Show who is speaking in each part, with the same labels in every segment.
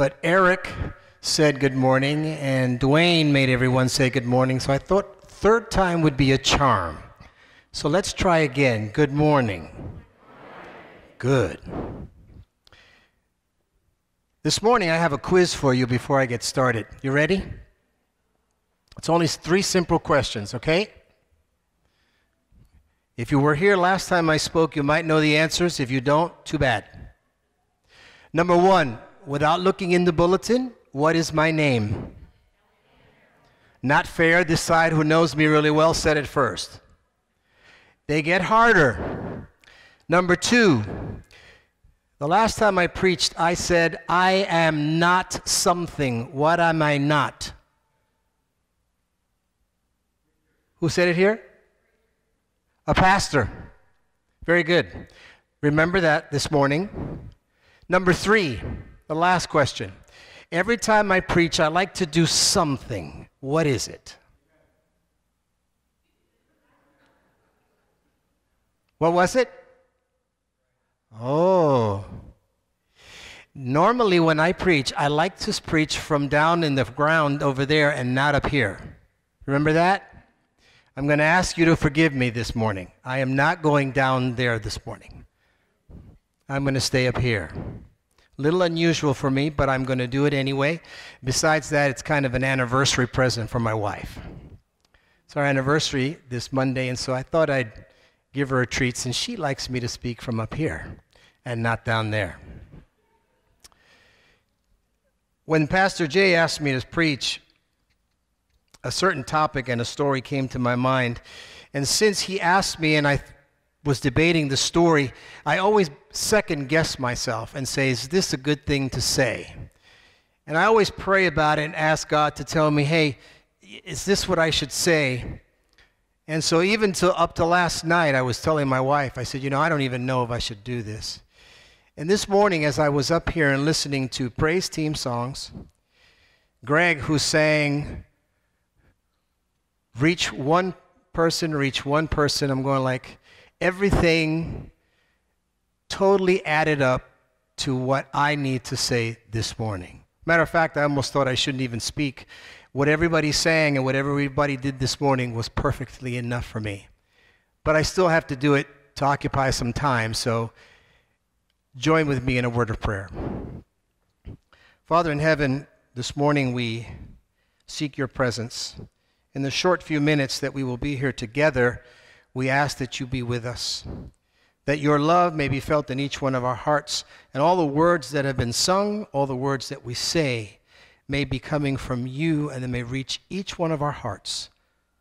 Speaker 1: but Eric said good morning, and Dwayne made everyone say good morning, so I thought third time would be a charm. So let's try again. Good morning. Good. This morning I have a quiz for you before I get started. You ready? It's only three simple questions, okay? If you were here last time I spoke, you might know the answers. If you don't, too bad. Number one, without looking in the bulletin, what is my name? Not fair. This side who knows me really well said it first. They get harder. Number two, the last time I preached, I said, I am not something. What am I not? Who said it here? A pastor. Very good. Remember that this morning. Number three, the last question. Every time I preach, I like to do something. What is it? What was it? Oh. Normally, when I preach, I like to preach from down in the ground over there and not up here. Remember that? I'm going to ask you to forgive me this morning. I am not going down there this morning. I'm going to stay up here. Little unusual for me, but I'm going to do it anyway. Besides that, it's kind of an anniversary present for my wife. It's our anniversary this Monday, and so I thought I'd give her a treat since she likes me to speak from up here and not down there. When Pastor Jay asked me to preach, a certain topic and a story came to my mind. And since he asked me and I was debating the story, I always second guess myself and say, is this a good thing to say? And I always pray about it and ask God to tell me, hey, is this what I should say? And so even to up to last night, I was telling my wife, I said, you know, I don't even know if I should do this. And this morning, as I was up here and listening to praise team songs, Greg, who sang reach one person, reach one person. I'm going like everything totally added up to what I need to say this morning. Matter of fact, I almost thought I shouldn't even speak. What everybody sang and what everybody did this morning was perfectly enough for me. But I still have to do it to occupy some time, so join with me in a word of prayer. Father in heaven, this morning we seek your presence. In the short few minutes that we will be here together, we ask that you be with us, that your love may be felt in each one of our hearts, and all the words that have been sung, all the words that we say, may be coming from you and they may reach each one of our hearts.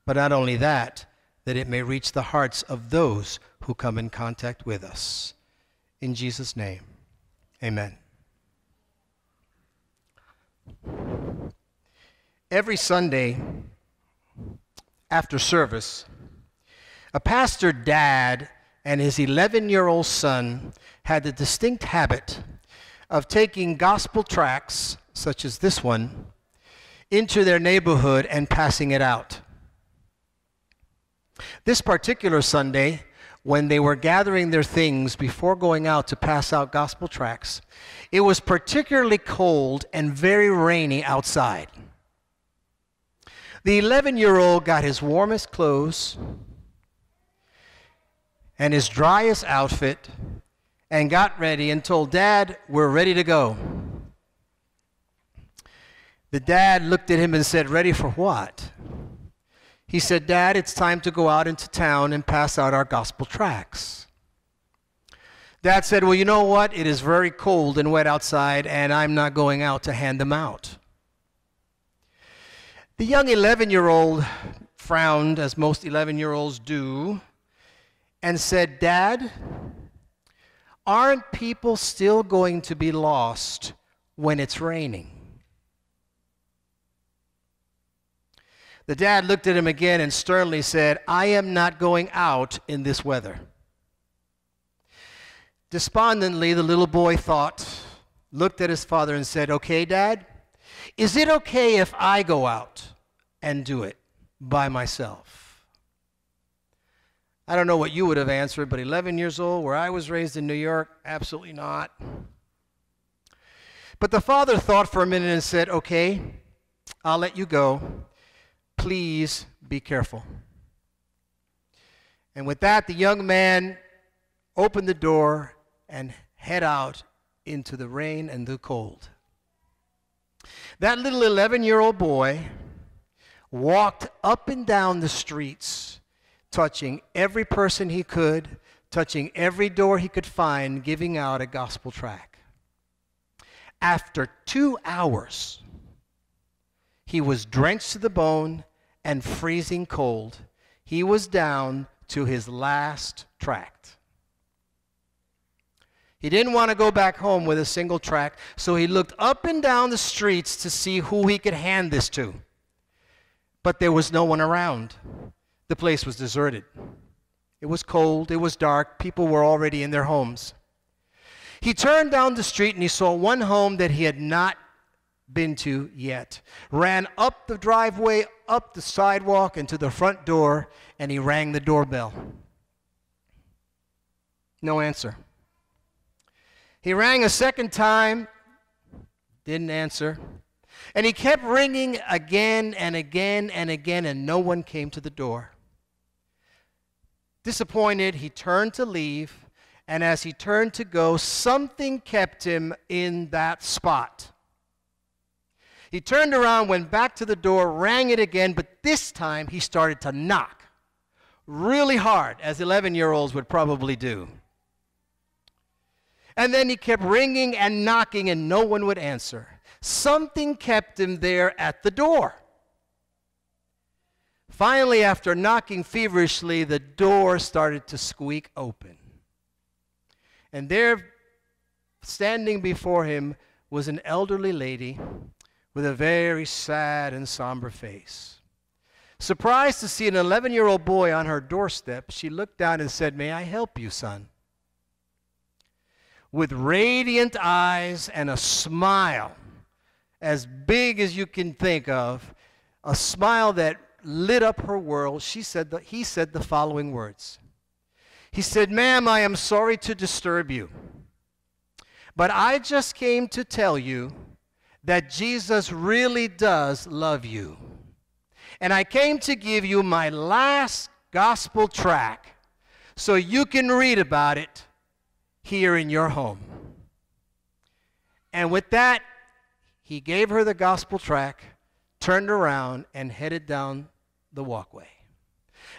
Speaker 1: But not only that, that it may reach the hearts of those who come in contact with us. In Jesus' name, amen. Every Sunday, after service, a pastor dad and his 11 year old son had the distinct habit of taking gospel tracts, such as this one, into their neighborhood and passing it out. This particular Sunday, when they were gathering their things before going out to pass out gospel tracts, it was particularly cold and very rainy outside. The 11 year old got his warmest clothes and his driest outfit and got ready and told Dad, We're ready to go. The dad looked at him and said, Ready for what? He said, Dad, it's time to go out into town and pass out our gospel tracts. Dad said, Well, you know what? It is very cold and wet outside, and I'm not going out to hand them out. The young 11 year old frowned, as most 11 year olds do, and said, Dad, aren't people still going to be lost when it's raining? The dad looked at him again and sternly said, I am not going out in this weather. Despondently, the little boy thought, looked at his father, and said, Okay, Dad, is it okay if I go out and do it by myself? I don't know what you would have answered, but 11 years old, where I was raised in New York, absolutely not. But the father thought for a minute and said, Okay, I'll let you go. Please be careful. And with that, the young man opened the door and head out into the rain and the cold. That little 11 year old boy walked up and down the streets, touching every person he could, touching every door he could find, giving out a gospel tract. After two hours, he was drenched to the bone and freezing cold. He was down to his last tract. He didn't want to go back home with a single tract, so he looked up and down the streets to see who he could hand this to. But there was no one around. The place was deserted. It was cold, it was dark, people were already in their homes. He turned down the street and he saw one home that he had not been to yet. Ran up the driveway, up the sidewalk, and to the front door, and he rang the doorbell. No answer. He rang a second time, didn't answer. And he kept ringing again and again and again, and no one came to the door. Disappointed, he turned to leave, and as he turned to go, something kept him in that spot. He turned around, went back to the door, rang it again, but this time he started to knock really hard, as 11 year olds would probably do. And then he kept ringing and knocking, and no one would answer. Something kept him there at the door. Finally, after knocking feverishly, the door started to squeak open. And there, standing before him, was an elderly lady with a very sad and somber face. Surprised to see an 11 year old boy on her doorstep, she looked down and said, May I help you, son? With radiant eyes and a smile as big as you can think of, a smile that lit up her world, she said the, he said the following words. He said, Ma'am, I am sorry to disturb you, but I just came to tell you that Jesus really does love you. And I came to give you my last gospel tract so you can read about it here in your home. And with that, he gave her the gospel tract, turned around, and headed down the walkway.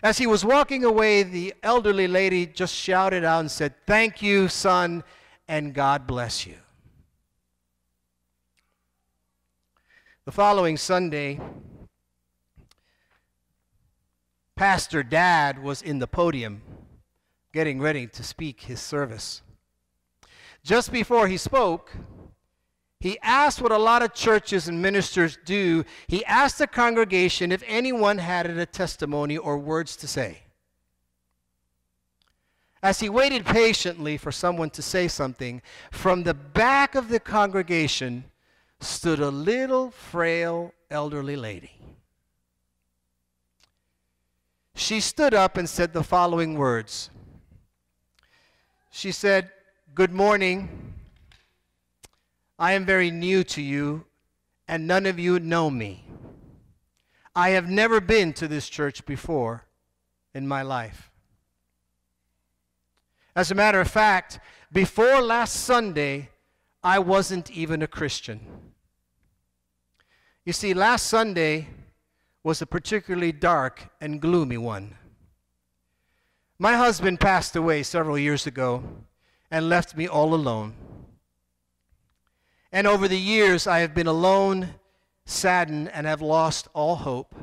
Speaker 1: As he was walking away, the elderly lady just shouted out and said, Thank you, son, and God bless you. The following Sunday, Pastor Dad was in the podium getting ready to speak his service. Just before he spoke, he asked what a lot of churches and ministers do. He asked the congregation if anyone had a testimony or words to say. As he waited patiently for someone to say something, from the back of the congregation stood a little frail elderly lady. She stood up and said the following words. She said, Good morning. I am very new to you, and none of you know me. I have never been to this church before in my life. As a matter of fact, before last Sunday, I wasn't even a Christian. You see, last Sunday was a particularly dark and gloomy one. My husband passed away several years ago and left me all alone. And over the years, I have been alone, saddened, and have lost all hope.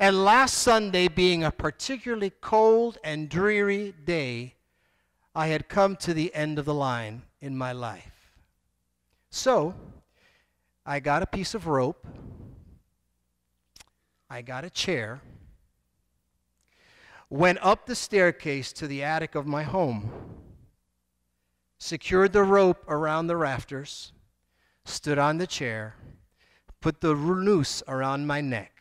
Speaker 1: And last Sunday, being a particularly cold and dreary day, I had come to the end of the line in my life. So, I got a piece of rope, I got a chair, went up the staircase to the attic of my home, secured the rope around the rafters, stood on the chair, put the noose around my neck.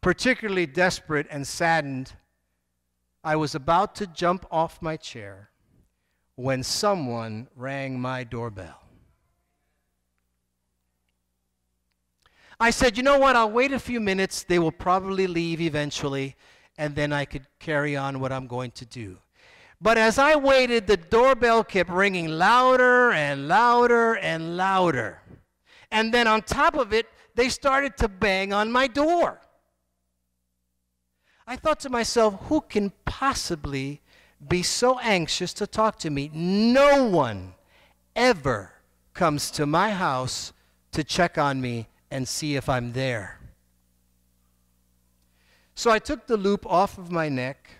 Speaker 1: Particularly desperate and saddened, I was about to jump off my chair when someone rang my doorbell. I said, you know what, I'll wait a few minutes. They will probably leave eventually, and then I could carry on what I'm going to do. But as I waited, the doorbell kept ringing louder and louder and louder. And then on top of it, they started to bang on my door. I thought to myself, who can possibly be so anxious to talk to me? No one ever comes to my house to check on me and see if I'm there. So I took the loop off of my neck,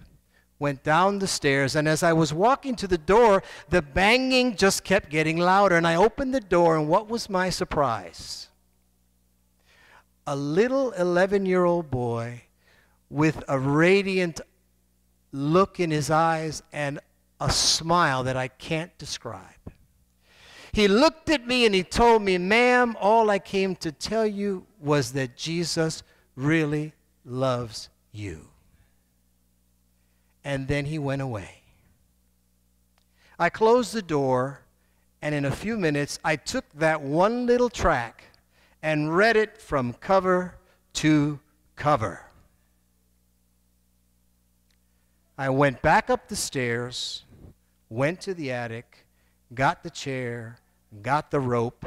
Speaker 1: went down the stairs, and as I was walking to the door, the banging just kept getting louder. And I opened the door, and what was my surprise? A little 11 year old boy with a radiant look in his eyes and a smile that I can't describe. He looked at me and he told me, Ma'am, all I came to tell you was that Jesus really loves you. And then he went away. I closed the door, and in a few minutes, I took that one little track and read it from cover to cover. I went back up the stairs, went to the attic, got the chair, got the rope,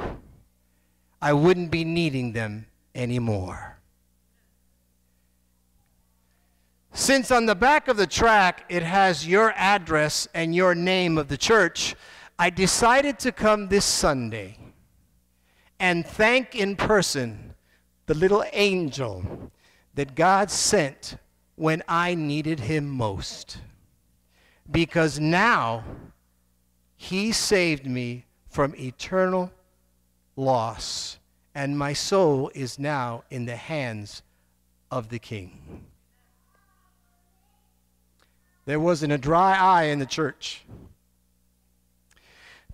Speaker 1: I wouldn't be needing them anymore. Since on the back of the track it has your address and your name of the church, I decided to come this Sunday and thank in person the little angel that God sent when I needed him most. Because now he saved me from eternal loss, and my soul is now in the hands of the King. There wasn't a dry eye in the church.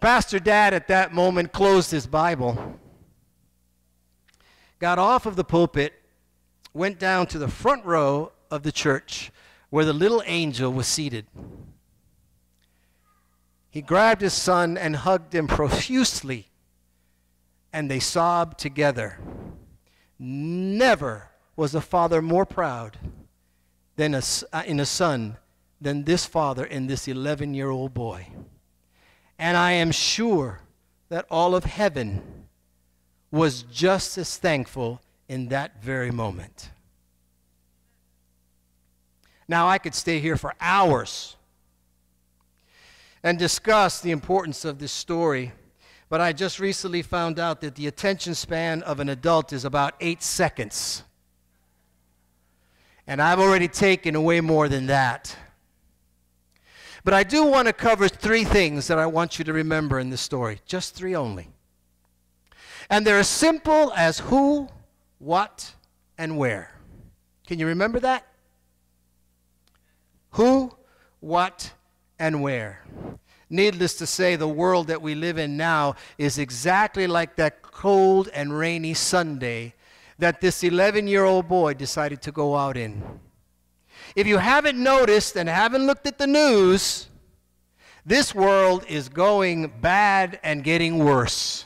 Speaker 1: Pastor Dad at that moment closed his Bible, got off of the pulpit, went down to the front row of the church where the little angel was seated. He grabbed his son and hugged him profusely, and they sobbed together. Never was a father more proud than a, uh, in a son than this father and this 11 year old boy. And I am sure that all of heaven was just as thankful in that very moment. Now, I could stay here for hours and discuss the importance of this story. But I just recently found out that the attention span of an adult is about eight seconds. And I've already taken away more than that. But I do want to cover three things that I want you to remember in this story, just three only. And they're as simple as who, what, and where. Can you remember that? Who, what, and where. Needless to say, the world that we live in now is exactly like that cold and rainy Sunday that this 11 year old boy decided to go out in. If you haven't noticed and haven't looked at the news, this world is going bad and getting worse.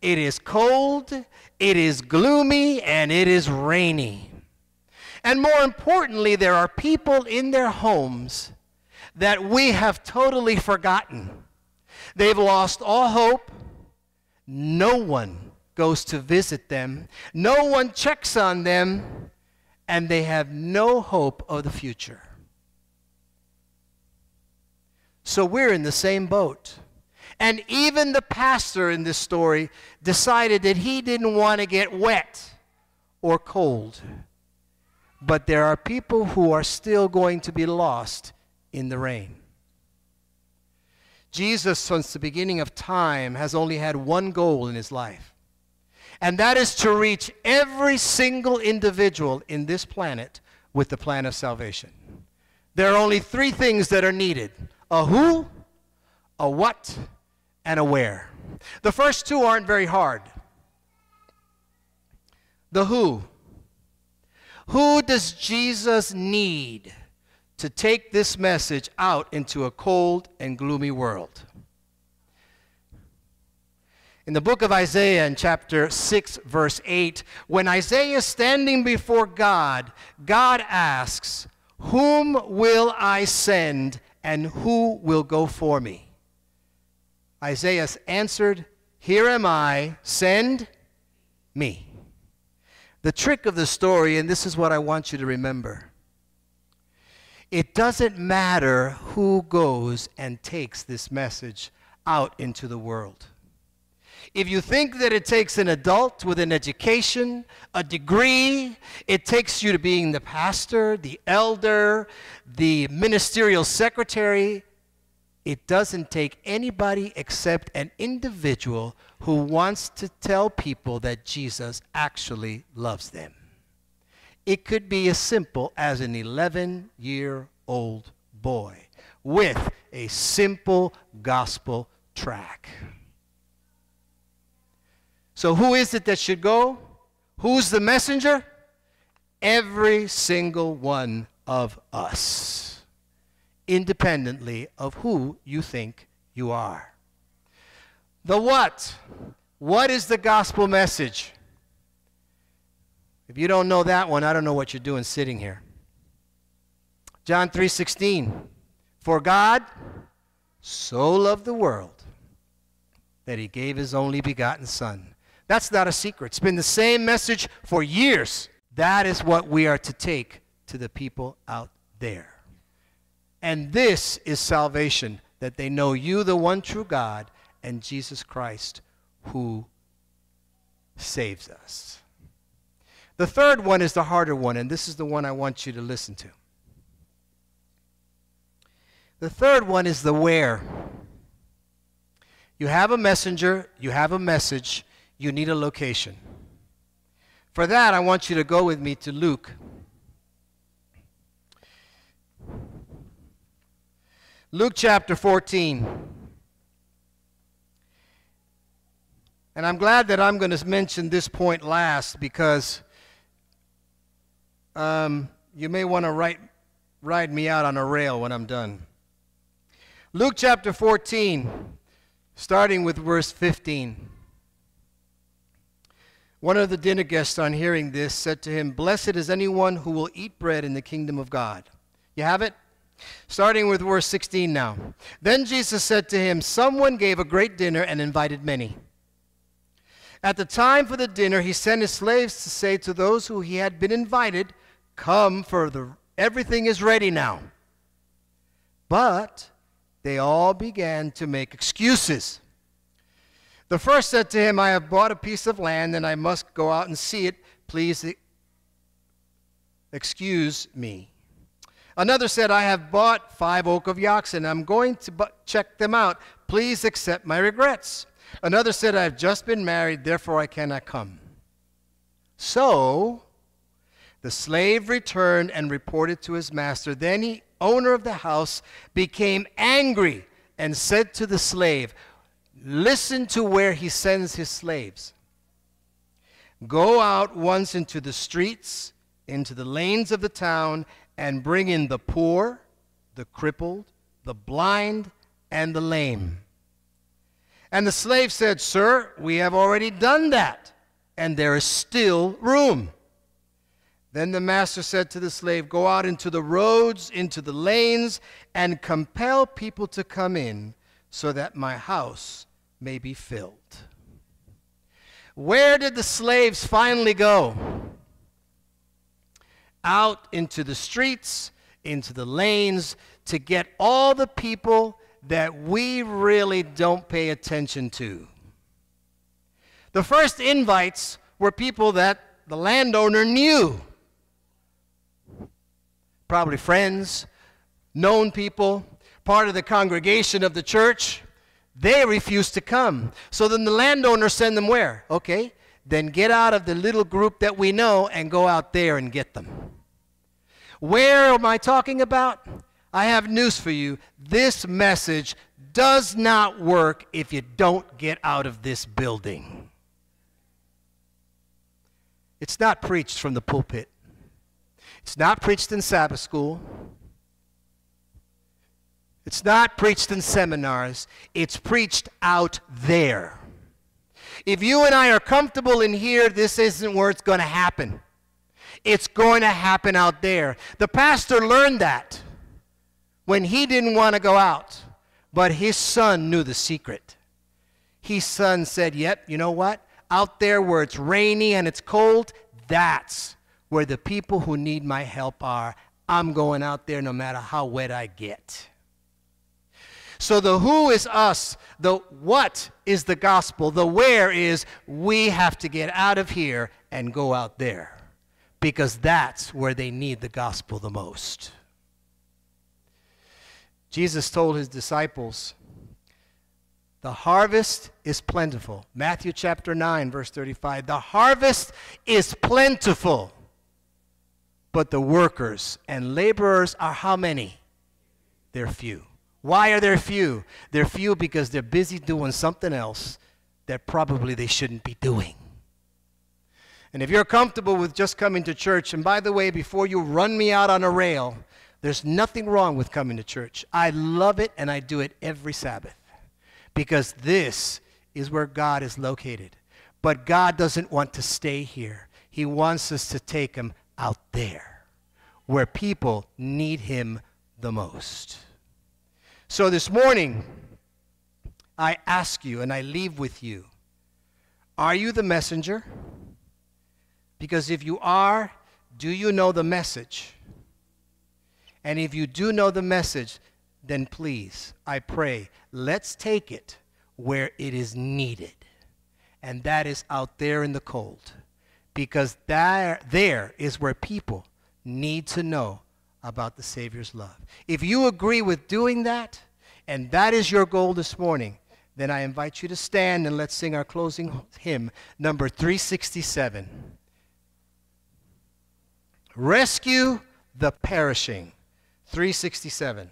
Speaker 1: It is cold, it is gloomy, and it is rainy. And more importantly, there are people in their homes that we have totally forgotten. They've lost all hope. No one goes to visit them, no one checks on them, and they have no hope of the future. So we're in the same boat. And even the pastor in this story decided that he didn't want to get wet or cold. But there are people who are still going to be lost in the rain. Jesus, since the beginning of time, has only had one goal in his life, and that is to reach every single individual in this planet with the plan of salvation. There are only three things that are needed a who, a what, and a where. The first two aren't very hard. The who. Who does Jesus need to take this message out into a cold and gloomy world. In the book of Isaiah, in chapter 6, verse 8, when Isaiah is standing before God, God asks, Whom will I send, and who will go for me? Isaiah answered, Here am I, send me. The trick of the story, and this is what I want you to remember it doesn't matter who goes and takes this message out into the world. If you think that it takes an adult with an education, a degree, it takes you to being the pastor, the elder, the ministerial secretary, it doesn't take anybody except an individual who wants to tell people that Jesus actually loves them. It could be as simple as an 11 year old boy with a simple gospel track. So, who is it that should go? Who's the messenger? Every single one of us, independently of who you think you are. The what? What is the gospel message? If you don't know that one, I don't know what you're doing sitting here. John 3:16 For God so loved the world that he gave his only begotten son. That's not a secret. It's been the same message for years. That is what we are to take to the people out there. And this is salvation that they know you the one true God and Jesus Christ who saves us. The third one is the harder one, and this is the one I want you to listen to. The third one is the where. You have a messenger, you have a message, you need a location. For that, I want you to go with me to Luke. Luke chapter 14. And I'm glad that I'm going to mention this point last because um, you may want to write, ride me out on a rail when I'm done. Luke chapter 14, starting with verse 15. One of the dinner guests, on hearing this, said to him, Blessed is anyone who will eat bread in the kingdom of God. You have it? Starting with verse 16 now. Then Jesus said to him, Someone gave a great dinner and invited many. At the time for the dinner, he sent his slaves to say to those who he had been invited, Come, for everything is ready now. But they all began to make excuses. The first said to him, I have bought a piece of land and I must go out and see it. Please excuse me. Another said, I have bought five yoke of oxen and I'm going to check them out. Please accept my regrets. Another said, I have just been married, therefore I cannot come. So the slave returned and reported to his master. Then the owner of the house became angry and said to the slave, Listen to where he sends his slaves. Go out once into the streets, into the lanes of the town, and bring in the poor, the crippled, the blind, and the lame. And the slave said, Sir, we have already done that, and there is still room. Then the master said to the slave, Go out into the roads, into the lanes, and compel people to come in, so that my house may be filled. Where did the slaves finally go? Out into the streets, into the lanes, to get all the people that we really don't pay attention to. The first invites were people that the landowner knew probably friends, known people, part of the congregation of the church. They refuse to come. So then the landowner send them where? Okay, then get out of the little group that we know and go out there and get them. Where am I talking about? I have news for you. This message does not work if you don't get out of this building. It's not preached from the pulpit. It's not preached in Sabbath school. It's not preached in seminars. It's preached out there. If you and I are comfortable in here, this isn't where it's going to happen. It's going to happen out there. The pastor learned that when he didn't want to go out, but his son knew the secret. His son said, Yep, you know what? Out there where it's rainy and it's cold, that's where the people who need my help are. I'm going out there no matter how wet I get. So the who is us, the what is the gospel, the where is we have to get out of here and go out there because that's where they need the gospel the most. Jesus told his disciples, the harvest is plentiful. Matthew chapter 9, verse 35. The harvest is plentiful, but the workers and laborers are how many? They're few. Why are there few? They're few because they're busy doing something else that probably they shouldn't be doing. And if you're comfortable with just coming to church, and by the way, before you run me out on a rail, there's nothing wrong with coming to church. I love it and I do it every Sabbath because this is where God is located. But God doesn't want to stay here, He wants us to take Him out there where people need Him the most. So this morning, I ask you and I leave with you are you the messenger? Because if you are, do you know the message? And if you do know the message, then please, I pray, let's take it where it is needed. And that is out there in the cold. Because there, there is where people need to know about the Savior's love. If you agree with doing that, and that is your goal this morning, then I invite you to stand and let's sing our closing hymn, number 367. Rescue the perishing. 367.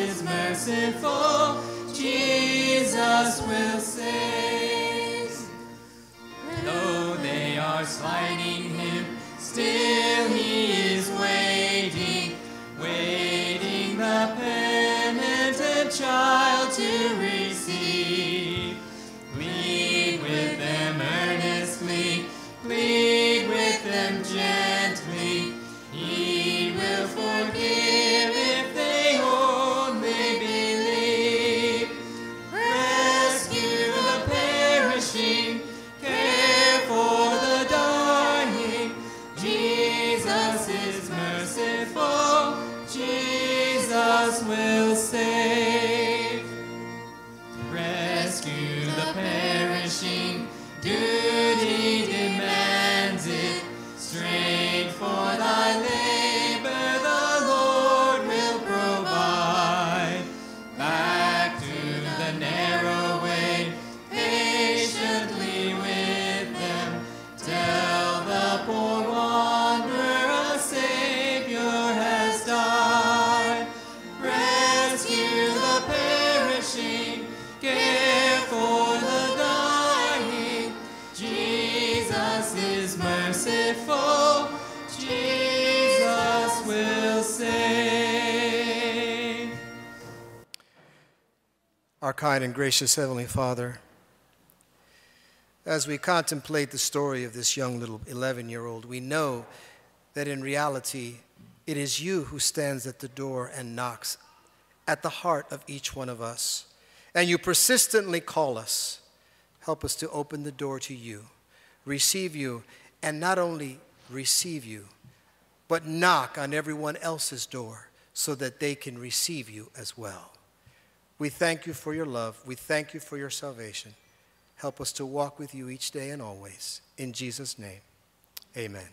Speaker 2: is merciful, Jesus will save. Though they are slighting him, still he is waiting, waiting the penitent child.
Speaker 1: Our kind and gracious Heavenly Father, as we contemplate the story of this young little 11 year old, we know that in reality, it is you who stands at the door and knocks at the heart of each one of us. And you persistently call us. Help us to open the door to you, receive you, and not only receive you, but knock on everyone else's door so that they can receive you as well. We thank you for your love. We thank you for your salvation. Help us to walk with you each day and always. In Jesus' name, amen.